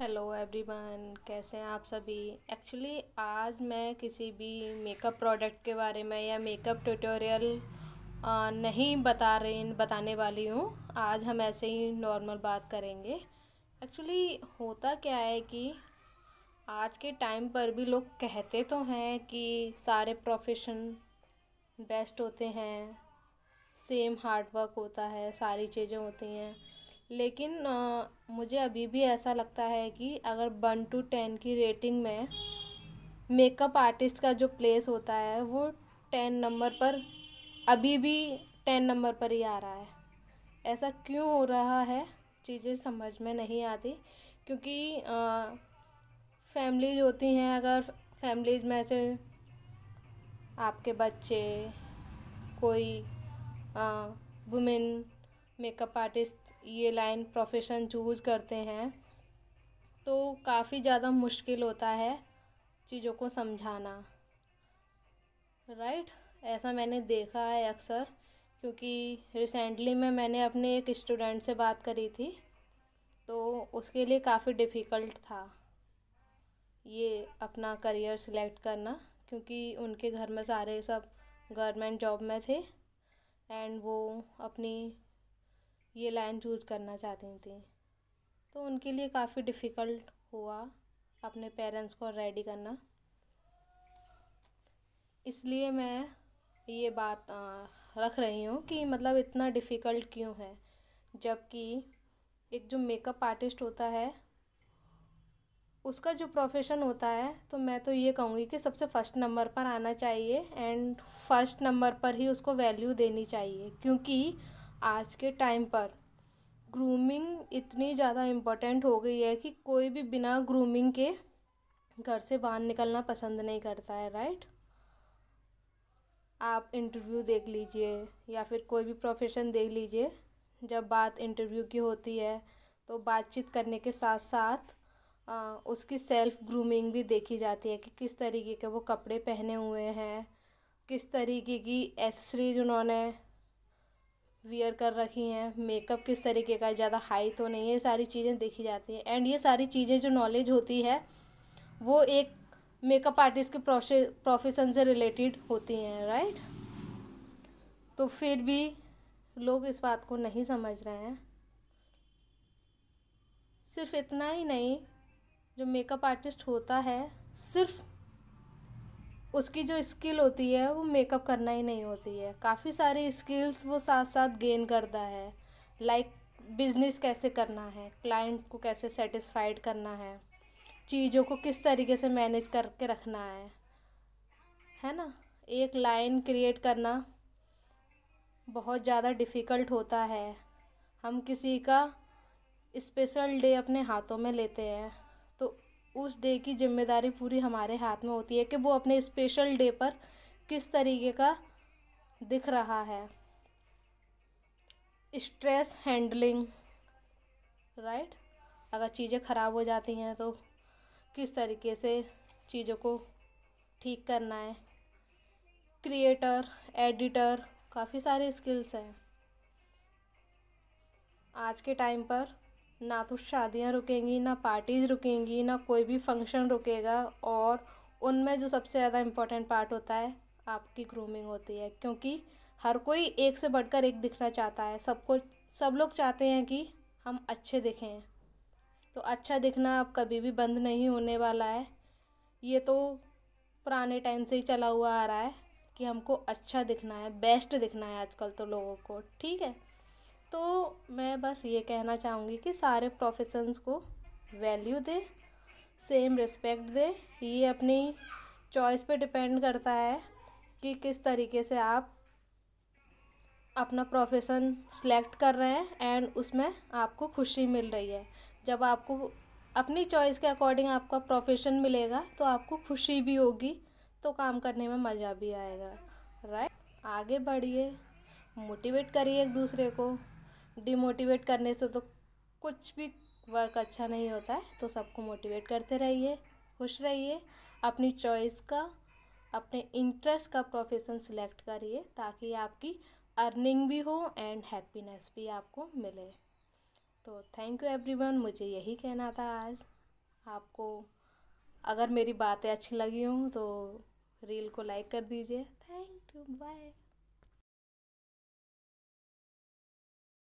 Hello everyone कैसे हैं आप सभी? एक्चुअली आज मैं किसी भी मेकअप प्रोडक्ट के बारे में या मेकअप ट्यूटोरियल नहीं बता रही, बताने वाली हूँ। आज हम ऐसे ही नॉर्मल बात करेंगे। एक्चुअली होता क्या है कि आज के टाइम पर भी लोग कहते तो हैं कि सारे प्रोफेशन बेस्ट होते हैं सेम हार्डवर्क होता है, सारी चीज़ें होती हैं। लेकिन मुझे अभी भी ऐसा लगता है कि अगर वन टू टेन की रेटिंग में मेकअप आर्टिस्ट का जो प्लेस होता है, वो टेन नंबर पर, अभी भी टेन नंबर पर ही आ रहा है। ऐसा क्यों हो रहा है? चीज़ें समझ में नहीं आती, क्योंकि फैमिलीज़ होती हैं, अगर फैमिलीज़ में से आपके बच्चे, कोई वुमेन मेकअप आर्टिस्ट ये लाइन प्रोफेशन चूज़ करते हैं तो काफ़ी ज़्यादा मुश्किल होता है चीज़ों को समझाना। राइट ऐसा मैंने देखा है अक्सर, क्योंकि रिसेंटली में मैंने अपने एक स्टूडेंट से बात करी थी तो उसके लिए काफ़ी डिफ़िकल्ट था ये अपना करियर सिलेक्ट करना, क्योंकि उनके घर में सारे सब गवर्नमेंट जॉब में थे एंड वो अपनी ये लाइन चूज़ करना चाहती थी। तो उनके लिए काफ़ी डिफ़िकल्ट हुआ अपने पेरेंट्स को रेडी करना। इसलिए मैं ये बात रख रही हूँ कि मतलब इतना डिफ़िकल्ट क्यों है? जबकि एक जो मेकअप आर्टिस्ट होता है, उसका जो प्रोफेशन होता है तो मैं तो ये कहूँगी कि सबसे फ़र्स्ट नंबर पर आना चाहिए एंड फ़र्स्ट नंबर पर ही उसको वैल्यू देनी चाहिए। क्योंकि आज के टाइम पर ग्रूमिंग इतनी ज़्यादा इम्पोर्टेंट हो गई है कि कोई भी बिना ग्रूमिंग के घर से बाहर निकलना पसंद नहीं करता है राइट आप इंटरव्यू देख लीजिए या फिर कोई भी प्रोफेशन देख लीजिए जब बात इंटरव्यू की होती है तो बातचीत करने के साथ साथ आ, उसकी सेल्फ ग्रूमिंग भी देखी जाती है कि किस तरीके के वो कपड़े पहने हुए हैं किस तरीके की एसेसरीज उन्होंने वियर कर रखी हैं। मेकअप किस तरीके का ज़्यादा हाई तो नहीं है। सारी चीज़ें देखी जाती हैं। एंड ये सारी चीज़ें जो नॉलेज होती है, वो एक मेकअप आर्टिस्ट के प्रोफेशन से रिलेटेड होती हैं राइट तो फिर भी लोग इस बात को नहीं समझ रहे हैं। सिर्फ़ इतना ही नहीं, जो मेकअप आर्टिस्ट होता है, सिर्फ़ उसकी जो स्किल होती है, वो मेकअप करना ही नहीं होती है। काफ़ी सारी स्किल्स वो साथ साथ गेन करता है। लाइक बिज़नेस कैसे करना है? क्लाइंट को कैसे सेटिस्फाइड करना है? चीज़ों को किस तरीके से मैनेज करके रखना है? है ना? एक लाइन क्रिएट करना बहुत ज़्यादा डिफ़िकल्ट होता है। हम किसी का स्पेशल डे अपने हाथों में लेते हैं। उस डे की ज़िम्मेदारी पूरी हमारे हाथ में होती है कि वो अपने स्पेशल डे पर किस तरीके का दिख रहा है। स्ट्रेस हैंडलिंग राइट अगर चीज़ें ख़राब हो जाती हैं तो किस तरीके से चीज़ों को ठीक करना है। क्रिएटर एडिटर काफ़ी सारे स्किल्स हैं। आज के टाइम पर ना तो शादियाँ रुकेंगी, ना पार्टीज़ रुकेंगी, ना कोई भी फ़ंक्शन रुकेगा और उनमें जो सबसे ज़्यादा इम्पोर्टेंट पार्ट होता है, आपकी ग्रूमिंग होती है। क्योंकि हर कोई एक से बढ़कर एक दिखना चाहता है। सबको, सब लोग चाहते हैं कि हम अच्छे दिखें। तो अच्छा दिखना अब कभी भी बंद नहीं होने वाला है। ये तो पुराने टाइम से ही चला हुआ आ रहा है कि हमको अच्छा दिखना है बेस्ट दिखना है आजकल तो लोगों को, ठीक है? तो मैं बस ये कहना चाहूँगी कि सारे प्रोफेशंस को वैल्यू दें सेम रिस्पेक्ट दें। ये अपनी चॉइस पे डिपेंड करता है कि किस तरीके से आप अपना प्रोफेशन सिलेक्ट कर रहे हैं एंड उसमें आपको खुशी मिल रही है। जब आपको अपनी चॉइस के अकॉर्डिंग आपका प्रोफेशन मिलेगा तो आपको खुशी भी होगी तो काम करने में मज़ा भी आएगा राइट आगे बढ़िए मोटिवेट करिए एक दूसरे को। डिमोटिवेट करने से तो कुछ भी वर्क अच्छा नहीं होता है तो सबको मोटिवेट करते रहिए, खुश रहिए, अपनी चॉइस का, अपने इंटरेस्ट का प्रोफेशन सिलेक्ट करिए, ताकि आपकी अर्निंग भी हो एंड हैप्पीनेस भी आपको मिले। तो थैंक यू एवरीवन मुझे यही कहना था आज। आपको अगर मेरी बातें अच्छी लगी हों तो रील को लाइक कर दीजिए। Thank you bye